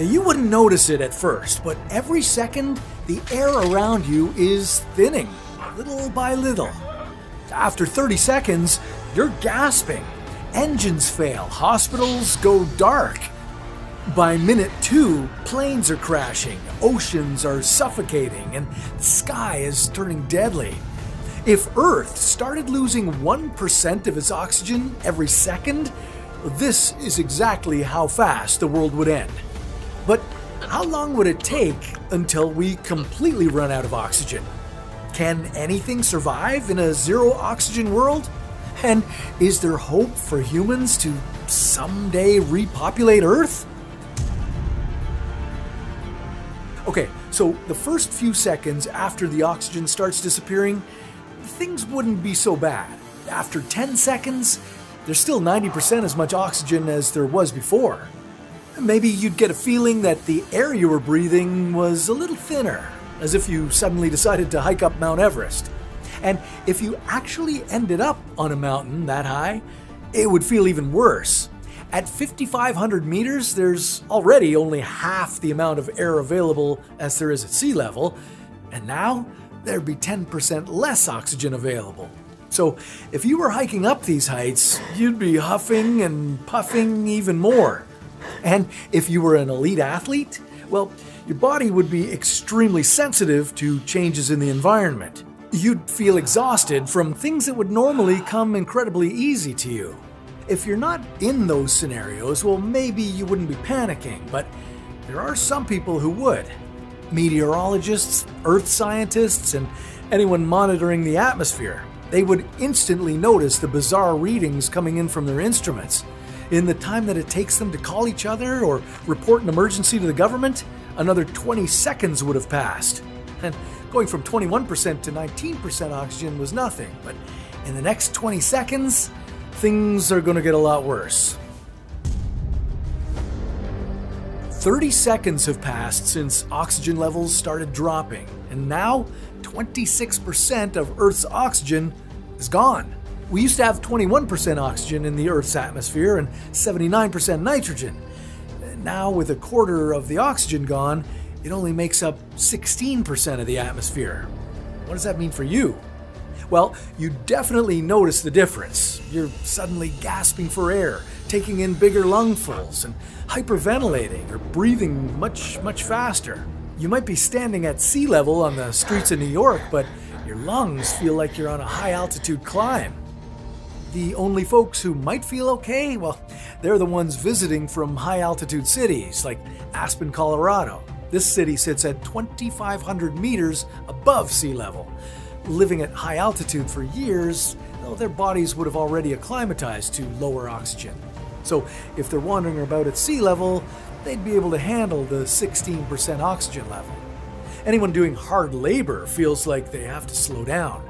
Now, you wouldn't notice it at first, but every second, the air around you is thinning, little by little. After 30 seconds, you're gasping. Engines fail, hospitals go dark. By minute two, planes are crashing, oceans are suffocating, and the sky is turning deadly. If Earth started losing 1% of its oxygen every second, this is exactly how fast the world would end. But how long would it take until we completely run out of oxygen? Can anything survive in a zero oxygen world? And is there hope for humans to someday repopulate Earth? Okay, so the first few seconds after the oxygen starts disappearing, things wouldn't be so bad. After 10 seconds, there's still 90% as much oxygen as there was before. Maybe you'd get a feeling that the air you were breathing was a little thinner, as if you suddenly decided to hike up Mount Everest. And if you actually ended up on a mountain that high, it would feel even worse. At 5,500 meters, there's already only half the amount of air available as there is at sea level, and now there'd be 10% less oxygen available. So if you were hiking up these heights, you'd be huffing and puffing even more. And if you were an elite athlete, well, your body would be extremely sensitive to changes in the environment. You'd feel exhausted from things that would normally come incredibly easy to you. If you're not in those scenarios, well, maybe you wouldn't be panicking, but there are some people who would. Meteorologists, earth scientists, and anyone monitoring the atmosphere. They would instantly notice the bizarre readings coming in from their instruments. In the time that it takes them to call each other or report an emergency to the government, another 20 seconds would have passed. And going from 21% to 19% oxygen was nothing, but in the next 20 seconds, things are going to get a lot worse. 30 seconds have passed since oxygen levels started dropping, and now 26% of Earth's oxygen is gone. We used to have 21% oxygen in the Earth's atmosphere and 79% nitrogen. Now, with a quarter of the oxygen gone, it only makes up 16% of the atmosphere. What does that mean for you? Well, you definitely notice the difference. You're suddenly gasping for air, taking in bigger lungfuls, and hyperventilating or breathing much, much faster. You might be standing at sea level on the streets of New York, but your lungs feel like you're on a high altitude climb. The only folks who might feel okay, well, they're the ones visiting from high altitude cities like Aspen, Colorado. This city sits at 2,500 meters above sea level. Living at high altitude for years, though their bodies would have already acclimatized to lower oxygen. So if they're wandering about at sea level, they'd be able to handle the 16% oxygen level. Anyone doing hard labor feels like they have to slow down.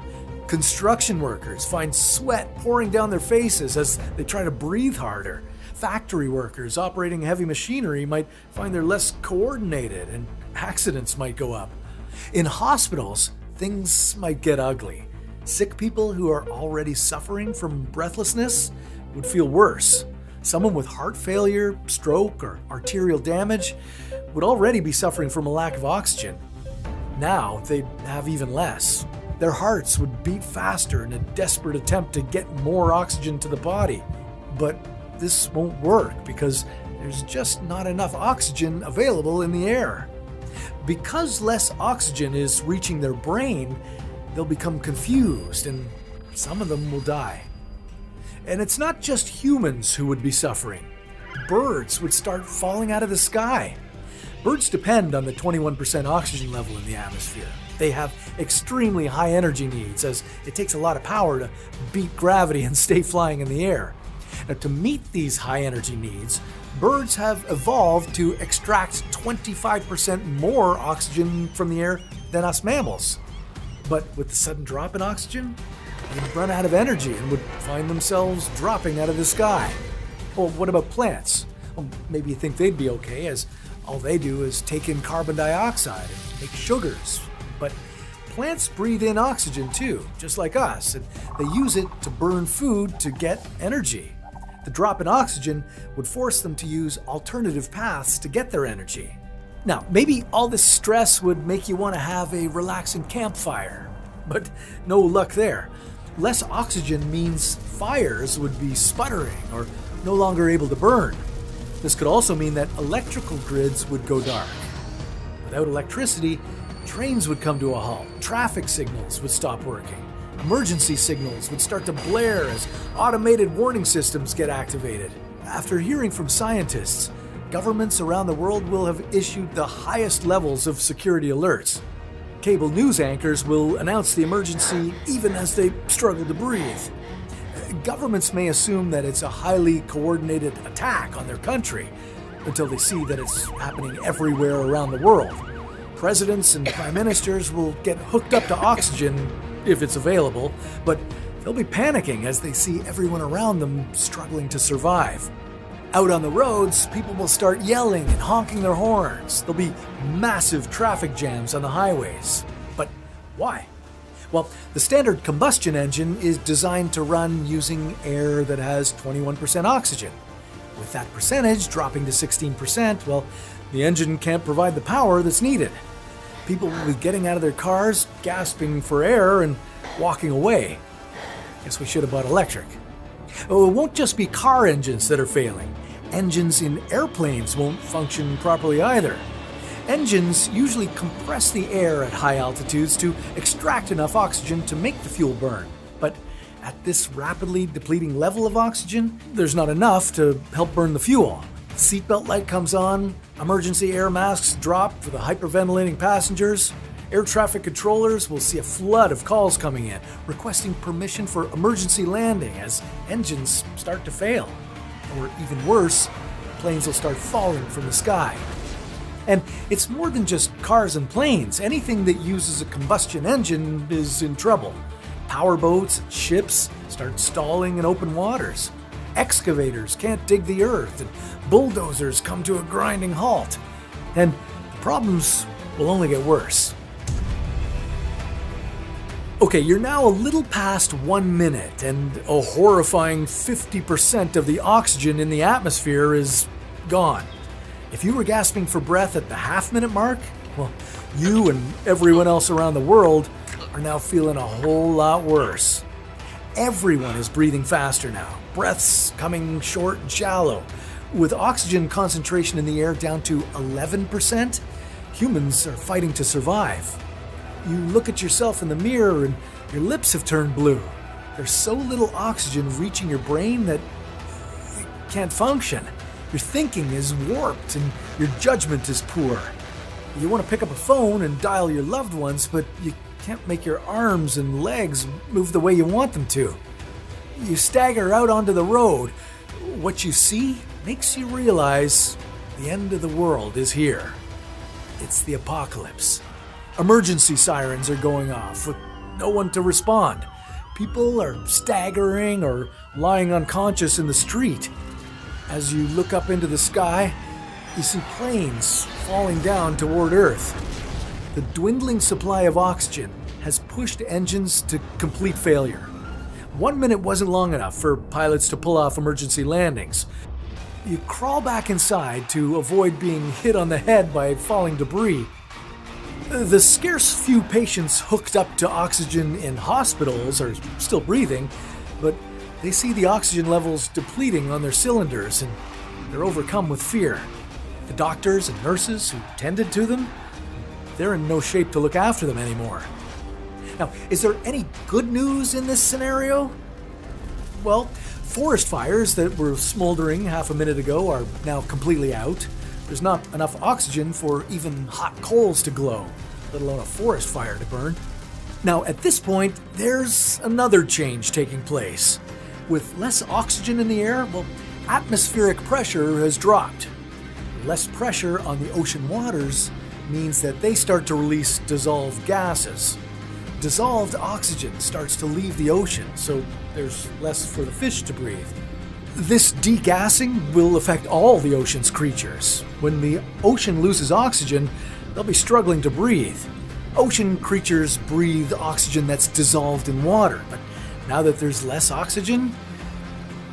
Construction workers find sweat pouring down their faces as they try to breathe harder. Factory workers operating heavy machinery might find they're less coordinated and accidents might go up. In hospitals, things might get ugly. Sick people who are already suffering from breathlessness would feel worse. Someone with heart failure, stroke, or arterial damage would already be suffering from a lack of oxygen. Now they'd have even less. Their hearts would beat faster in a desperate attempt to get more oxygen to the body. But this won't work because there's just not enough oxygen available in the air. Because less oxygen is reaching their brain, they'll become confused and some of them will die. And it's not just humans who would be suffering. Birds would start falling out of the sky. Birds depend on the 21% oxygen level in the atmosphere. They have extremely high energy needs as it takes a lot of power to beat gravity and stay flying in the air. Now, to meet these high energy needs, birds have evolved to extract 25% more oxygen from the air than us mammals. But with the sudden drop in oxygen, they'd run out of energy and would find themselves dropping out of the sky. Well, what about plants? Well, maybe you think they'd be okay, as all they do is take in carbon dioxide and make sugars. But plants breathe in oxygen too, just like us, and they use it to burn food to get energy. The drop in oxygen would force them to use alternative paths to get their energy. Now, maybe all this stress would make you want to have a relaxing campfire, but no luck there. Less oxygen means fires would be sputtering or no longer able to burn. This could also mean that electrical grids would go dark. Without electricity, trains would come to a halt, traffic signals would stop working, emergency signals would start to blare as automated warning systems get activated. After hearing from scientists, governments around the world will have issued the highest levels of security alerts. Cable news anchors will announce the emergency even as they struggle to breathe. Governments may assume that it's a highly coordinated attack on their country until they see that it's happening everywhere around the world. Presidents and prime ministers will get hooked up to oxygen if it's available, but they'll be panicking as they see everyone around them struggling to survive. Out on the roads, people will start yelling and honking their horns. There'll be massive traffic jams on the highways. But why? Well, the standard combustion engine is designed to run using air that has 21% oxygen. With that percentage dropping to 16%, well, the engine can't provide the power that's needed. People will be getting out of their cars, gasping for air, and walking away. Guess we should have bought electric. Oh, it won't just be car engines that are failing. Engines in airplanes won't function properly either. Engines usually compress the air at high altitudes to extract enough oxygen to make the fuel burn. But at this rapidly depleting level of oxygen, there's not enough to help burn the fuel. Seatbelt light comes on, emergency air masks drop for the hyperventilating passengers. Air traffic controllers will see a flood of calls coming in, requesting permission for emergency landing as engines start to fail. Or even worse, planes will start falling from the sky. And it's more than just cars and planes. Anything that uses a combustion engine is in trouble. Powerboats and ships start stalling in open waters. Excavators can't dig the earth, and bulldozers come to a grinding halt. And the problems will only get worse. Okay, you're now a little past one minute, and a horrifying 50% of the oxygen in the atmosphere is gone. If you were gasping for breath at the half minute mark, well, you and everyone else around the world are now feeling a whole lot worse. Everyone is breathing faster now, breaths coming short and shallow. With oxygen concentration in the air down to 11%, humans are fighting to survive. You look at yourself in the mirror and your lips have turned blue. There's so little oxygen reaching your brain that it can't function. Your thinking is warped and your judgment is poor. You want to pick up a phone and dial your loved ones, but you can't make your arms and legs move the way you want them to. You stagger out onto the road. What you see makes you realize the end of the world is here. It's the apocalypse. Emergency sirens are going off with no one to respond. People are staggering or lying unconscious in the street. As you look up into the sky, you see planes falling down toward Earth. The dwindling supply of oxygen has pushed engines to complete failure. One minute wasn't long enough for pilots to pull off emergency landings. You crawl back inside to avoid being hit on the head by falling debris the scarce few patients hooked up to oxygen in hospitals are still breathing, but they see the oxygen levels depleting on their cylinders and they're overcome with fear. The doctors and nurses who tended to them, they're in no shape to look after them anymore. Now, is there any good news in this scenario? Well, forest fires that were smoldering half a minute ago are now completely out. There's not enough oxygen for even hot coals to glow, let alone a forest fire to burn. Now, at this point, there's another change taking place. With less oxygen in the air, well, atmospheric pressure has dropped. Less pressure on the ocean waters means that they start to release dissolved gases. Dissolved oxygen starts to leave the ocean, so there's less for the fish to breathe. This degassing will affect all the ocean's creatures. When the ocean loses oxygen, they'll be struggling to breathe. Ocean creatures breathe oxygen that's dissolved in water, but now that there's less oxygen,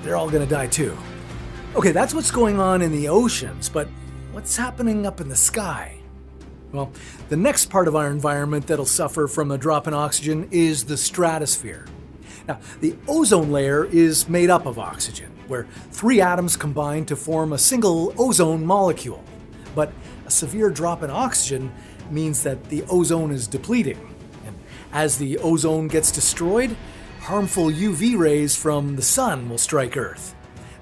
they're all gonna die too. Okay, that's what's going on in the oceans, but what's happening up in the sky? Well, the next part of our environment that'll suffer from a drop in oxygen is the stratosphere. Now, the ozone layer is made up of oxygen, where three atoms combine to form a single ozone molecule. But a severe drop in oxygen means that the ozone is depleting. And as the ozone gets destroyed, harmful UV rays from the sun will strike Earth.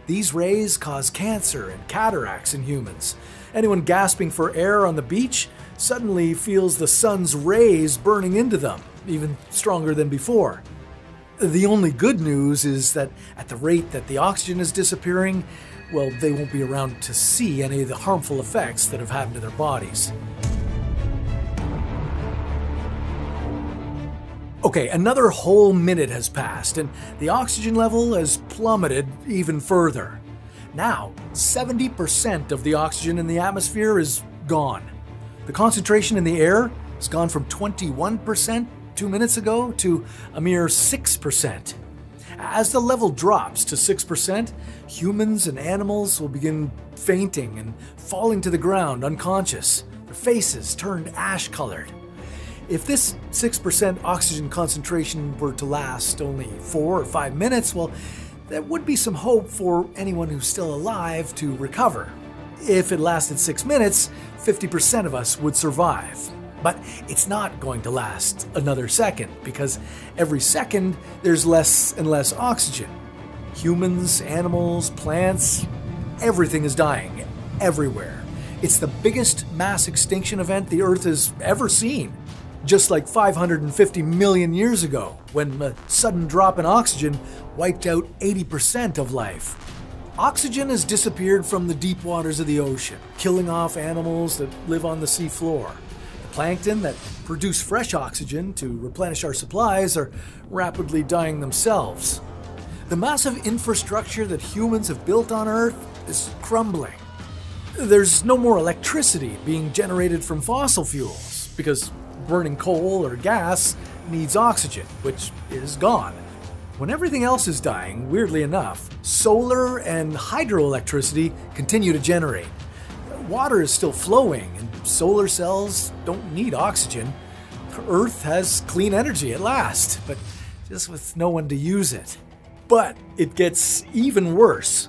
These rays cause cancer and cataracts in humans. Anyone gasping for air on the beach suddenly feels the sun's rays burning into them, even stronger than before. The only good news is that at the rate that the oxygen is disappearing, well, they won't be around to see any of the harmful effects that have happened to their bodies. Okay, another whole minute has passed, and the oxygen level has plummeted even further. Now, 70% of the oxygen in the atmosphere is gone. The concentration in the air has gone from 21% two minutes ago to a mere 6%. As the level drops to 6%, humans and animals will begin fainting and falling to the ground unconscious, their faces turned ash colored. If this 6% oxygen concentration were to last only four or five minutes, well, there would be some hope for anyone who's still alive to recover. If it lasted six minutes, 50% of us would survive. But it's not going to last another second because every second there's less and less oxygen. Humans, animals, plants, everything is dying everywhere. It's the biggest mass extinction event the Earth has ever seen. Just like 550 million years ago, when a sudden drop in oxygen wiped out 80% of life. Oxygen has disappeared from the deep waters of the ocean, killing off animals that live on the seafloor. The plankton that produce fresh oxygen to replenish our supplies are rapidly dying themselves. The massive infrastructure that humans have built on Earth is crumbling. There's no more electricity being generated from fossil fuels because burning coal or gas needs oxygen, which is gone. When everything else is dying, weirdly enough, solar and hydroelectricity continue to generate. Water is still flowing, and solar cells don't need oxygen. Earth has clean energy at last, but just with no one to use it. But it gets even worse.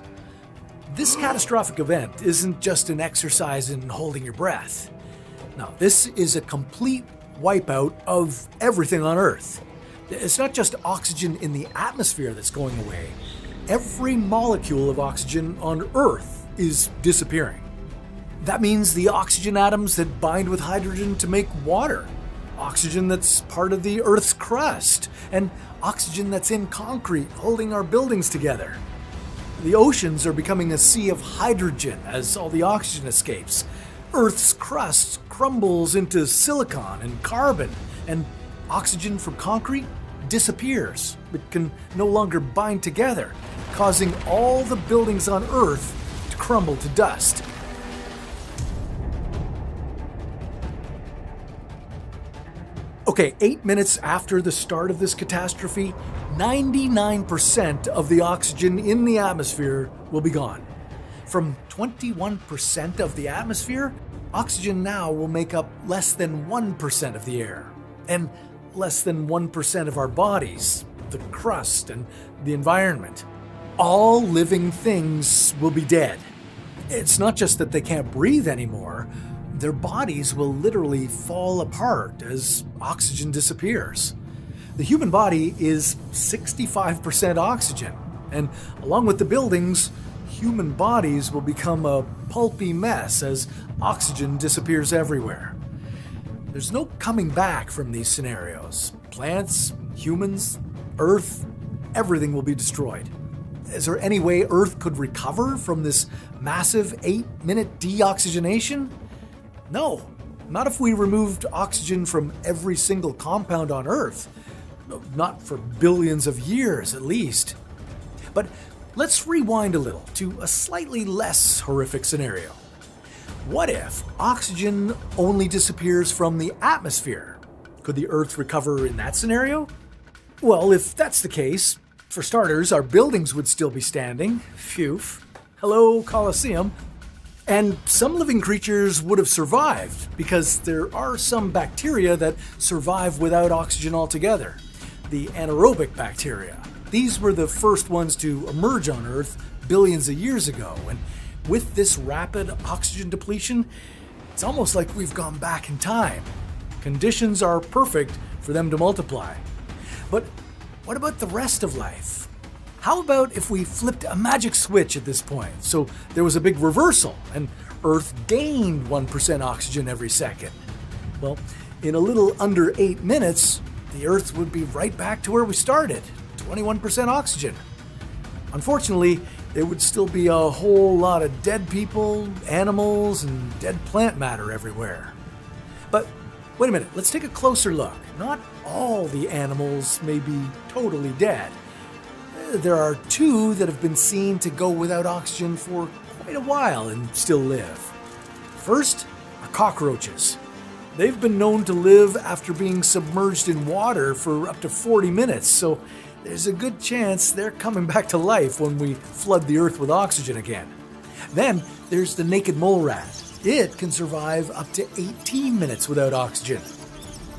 This catastrophic event isn't just an exercise in holding your breath. No, this is a complete wipeout of everything on Earth. It's not just oxygen in the atmosphere that's going away. Every molecule of oxygen on Earth is disappearing. That means the oxygen atoms that bind with hydrogen to make water, oxygen that's part of the Earth's crust, and oxygen that's in concrete holding our buildings together. The oceans are becoming a sea of hydrogen as all the oxygen escapes. Earth's crust crumbles into silicon and carbon, and oxygen from concrete disappears. It can no longer bind together, causing all the buildings on Earth to crumble to dust. Okay, eight minutes after the start of this catastrophe, 99% of the oxygen in the atmosphere will be gone. From 21% of the atmosphere, oxygen now will make up less than 1% of the air. And less than 1% of our bodies, the crust, and the environment. All living things will be dead. It's not just that they can't breathe anymore, their bodies will literally fall apart as oxygen disappears. The human body is 65% oxygen, and along with the buildings, human bodies will become a pulpy mess as oxygen disappears everywhere. There's no coming back from these scenarios. Plants, humans, Earth, everything will be destroyed. Is there any way Earth could recover from this massive 8 minute deoxygenation? No, not if we removed oxygen from every single compound on Earth. Not for billions of years, at least. But let's rewind a little to a slightly less horrific scenario. What if oxygen only disappears from the atmosphere? Could the Earth recover in that scenario? Well, if that's the case, For starters, our buildings would still be standing. Phew. Hello, Colosseum. And some living creatures would have survived because there are some bacteria that survive without oxygen altogether. The anaerobic bacteria. These were the first ones to emerge on Earth billions of years ago, and with this rapid oxygen depletion, it's almost like we've gone back in time. Conditions are perfect for them to multiply. But what about the rest of life? How about if we flipped a magic switch at this point? So there was a big reversal and Earth gained 1% oxygen every second. Well, in a little under 8 minutes, the Earth would be right back to where we started 21% oxygen. Unfortunately, there would still be a whole lot of dead people, animals, and dead plant matter everywhere. But wait a minute, let's take a closer look. Not all the animals may be totally dead. There are two that have been seen to go without oxygen for quite a while and still live. First are cockroaches. They've been known to live after being submerged in water for up to 40 minutes, so there's a good chance they're coming back to life when we flood the earth with oxygen again. Then there's the naked mole rat. It can survive up to 18 minutes without oxygen.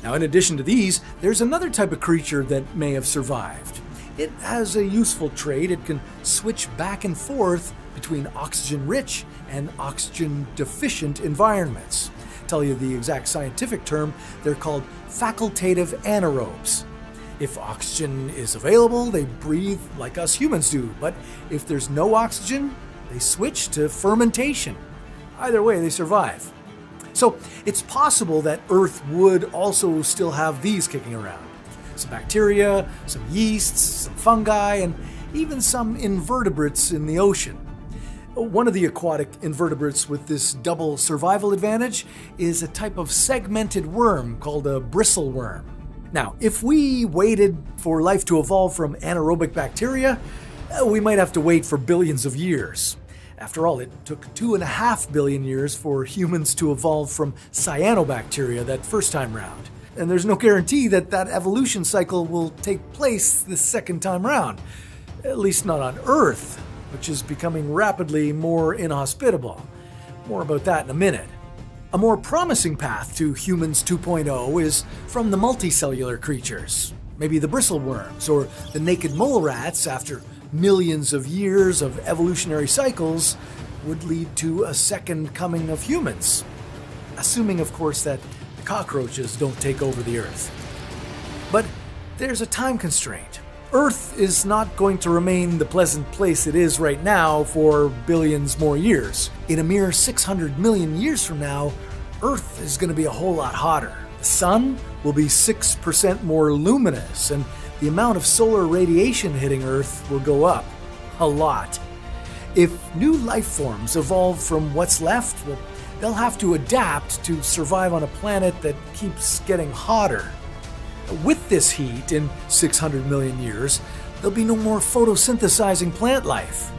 Now, in addition to these, there's another type of creature that may have survived. It has a useful trait. It can switch back and forth between oxygen rich and oxygen deficient environments. Tell you the exact scientific term, they're called facultative anaerobes. If oxygen is available, they breathe like us humans do, but if there's no oxygen, they switch to fermentation. Either way, they survive. So it's possible that Earth would also still have these kicking around some bacteria, some yeasts, some fungi, and even some invertebrates in the ocean. One of the aquatic invertebrates with this double survival advantage is a type of segmented worm called a bristle worm. Now, if we waited for life to evolve from anaerobic bacteria, uh, we might have to wait for billions of years. After all, it took two and a half billion years for humans to evolve from cyanobacteria that first time round and there's no guarantee that that evolution cycle will take place the second time round. At least not on Earth, which is becoming rapidly more inhospitable. More about that in a minute. A more promising path to Humans 2.0 is from the multicellular creatures, maybe the bristleworms or the naked mole rats after millions of years of evolutionary cycles would lead to a second coming of humans. Assuming, of course, that the cockroaches don't take over the Earth. But there's a time constraint. Earth is not going to remain the pleasant place it is right now for billions more years. In a mere 600 million years from now, Earth is going to be a whole lot hotter. The sun will be 6% more luminous, and the amount of solar radiation hitting Earth will go up. A lot. If new life forms evolve from what's left, well, they'll have to adapt to survive on a planet that keeps getting hotter. With this heat in 600 million years, there'll be no more photosynthesizing plant life.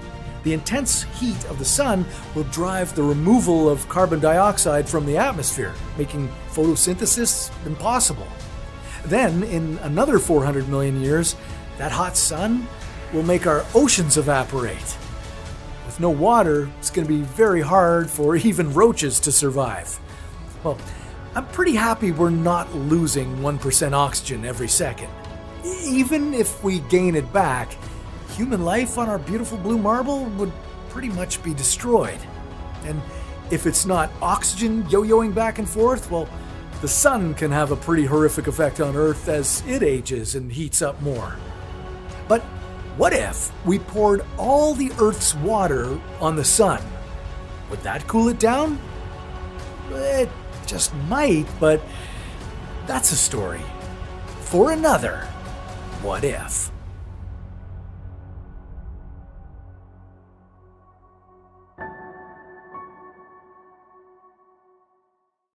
The intense heat of the sun will drive the removal of carbon dioxide from the atmosphere, making photosynthesis impossible. Then, in another 400 million years, that hot sun will make our oceans evaporate with no water, it's going to be very hard for even roaches to survive. Well, I'm pretty happy we're not losing 1% oxygen every second. Even if we gain it back, human life on our beautiful blue marble would pretty much be destroyed. And if it's not oxygen yo yoing back and forth, well, the sun can have a pretty horrific effect on Earth as it ages and heats up more. But what if we poured all the Earth's water on the sun? Would that cool it down? It just might, but that's a story for another What If.